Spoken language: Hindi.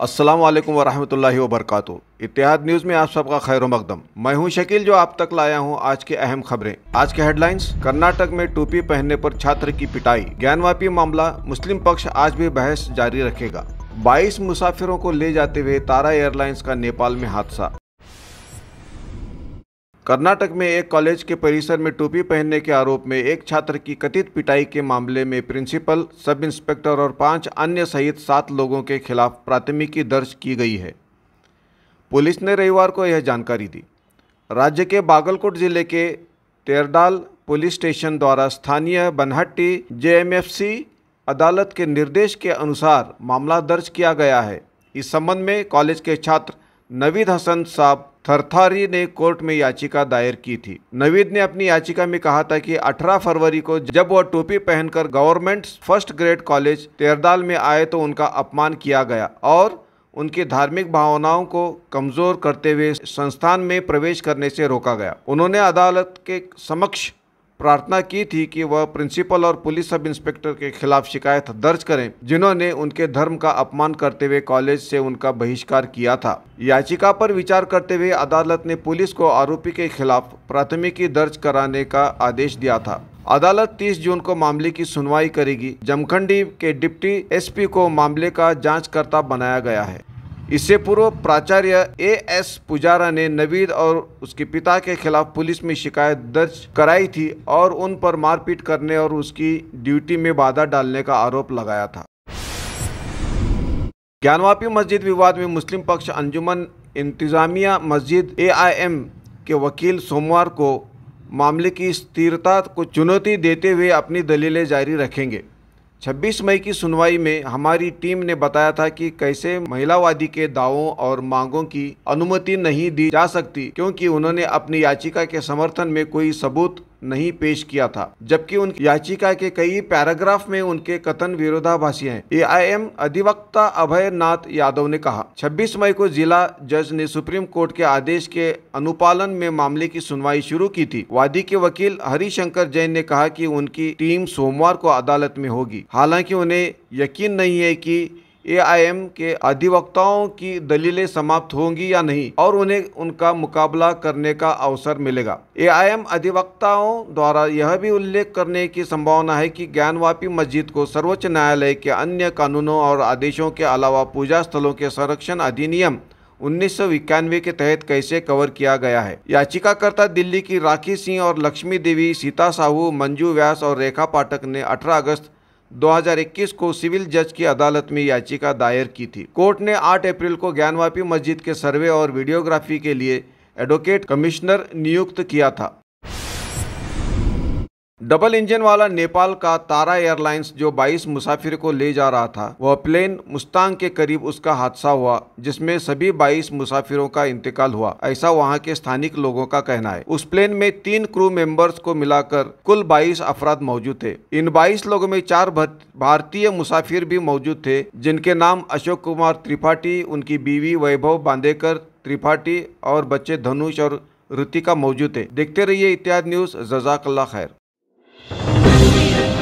अस्सलाम वालेकुम वबरकातुहू। इतिहाद न्यूज़ में आप सबका खैर मकदम। मैं हूँ शकील, जो आप तक लाया हूँ आज के अहम खबरें। आज के हेडलाइंस, कर्नाटक में टोपी पहनने पर छात्र की पिटाई। ज्ञानवापी मामला, मुस्लिम पक्ष आज भी बहस जारी रखेगा। 22 मुसाफिरों को ले जाते हुए तारा एयरलाइंस का नेपाल में हादसा। कर्नाटक में एक कॉलेज के परिसर में टोपी पहनने के आरोप में एक छात्र की कथित पिटाई के मामले में प्रिंसिपल, सब इंस्पेक्टर और पाँच अन्य सहित सात लोगों के खिलाफ प्राथमिकी दर्ज की गई है। पुलिस ने रविवार को यह जानकारी दी। राज्य के बागलकोट ज़िले के तेरडाल पुलिस स्टेशन द्वारा स्थानीय बनहट्टी जेएमएफसी अदालत के निर्देश के अनुसार मामला दर्ज किया गया है। इस संबंध में कॉलेज के छात्र नवीद हसन साहब थरथारी ने कोर्ट में याचिका दायर की थी। नवीद ने अपनी याचिका में कहा था कि 18 फरवरी को जब वह टोपी पहनकर government first grade college Terdal में आए तो उनका अपमान किया गया और उनकी धार्मिक भावनाओं को कमज़ोर करते हुए संस्थान में प्रवेश करने से रोका गया। उन्होंने अदालत के समक्ष प्रार्थना की थी कि वह प्रिंसिपल और पुलिस सब इंस्पेक्टर के खिलाफ शिकायत दर्ज करें, जिन्होंने उनके धर्म का अपमान करते हुए कॉलेज से उनका बहिष्कार किया था। याचिका पर विचार करते हुए अदालत ने पुलिस को आरोपी के खिलाफ प्राथमिकी दर्ज कराने का आदेश दिया था। अदालत 30 जून को मामले की सुनवाई करेगी। जमखंडी के डिप्टी एसपी को मामले का जांचकर्ता बनाया गया है। इससे पूर्व प्राचार्य ए एस पुजारा ने नवीद और उसके पिता के खिलाफ पुलिस में शिकायत दर्ज कराई थी और उन पर मारपीट करने और उसकी ड्यूटी में बाधा डालने का आरोप लगाया था। ज्ञानवापी मस्जिद विवाद में मुस्लिम पक्ष अंजुमन इंतजामिया मस्जिद एआईएम के वकील सोमवार को मामले की स्थिरता को चुनौती देते हुए अपनी दलीलें जारी रखेंगे। 26 मई की सुनवाई में हमारी टीम ने बताया था कि कैसे महिलावादी के दावों और मांगों की अनुमति नहीं दी जा सकती, क्योंकि उन्होंने अपनी याचिका के समर्थन में कोई सबूत नहीं पेश किया था, जबकि उनकी याचिका के कई पैराग्राफ में उनके कथन विरोधाभासी हैं। एआईएम अधिवक्ता अभय नाथ यादव ने कहा 26 मई को जिला जज ने सुप्रीम कोर्ट के आदेश के अनुपालन में मामले की सुनवाई शुरू की थी। वादी के वकील हरिशंकर जैन ने कहा कि उनकी टीम सोमवार को अदालत में होगी। हालाँकि उन्हें यकीन नहीं है कि एआईएम के अधिवक्ताओं की दलीलें समाप्त होंगी या नहीं, और उन्हें उनका मुकाबला करने का अवसर मिलेगा। एआईएम अधिवक्ताओं द्वारा यह भी उल्लेख करने की संभावना है कि ज्ञानवापी मस्जिद को सर्वोच्च न्यायालय के अन्य कानूनों और आदेशों के अलावा पूजा स्थलों के संरक्षण अधिनियम उन्नीस सौ इक्यानवे के तहत कैसे कवर किया गया है? याचिकाकर्ता दिल्ली की राखी सिंह और लक्ष्मी देवी, सीता साहू, मंजू व्यास और रेखा पाठक ने 18 अगस्त 2021 को सिविल जज की अदालत में याचिका दायर की थी। कोर्ट ने 8 अप्रैल को ज्ञानवापी मस्जिद के सर्वे और वीडियोग्राफी के लिए एडवोकेट कमिश्नर नियुक्त किया था। डबल इंजन वाला नेपाल का तारा एयरलाइंस जो 22 मुसाफिर को ले जा रहा था, वह प्लेन मुस्तांग के करीब उसका हादसा हुआ, जिसमें सभी 22 मुसाफिरों का इंतकाल हुआ। ऐसा वहाँ के स्थानिक लोगों का कहना है। उस प्लेन में तीन क्रू मेंबर्स को मिलाकर कुल 22 अफराद मौजूद थे। इन 22 लोगों में चार भारतीय मुसाफिर भी मौजूद थे, जिनके नाम अशोक कुमार त्रिपाठी, उनकी बीवी वैभव बांदेकर त्रिपाठी और बच्चे धनुष और ऋतिका मौजूद थे। देखते रहिए इत्यादि न्यूज़ जजाकल्ला खैर। Thank.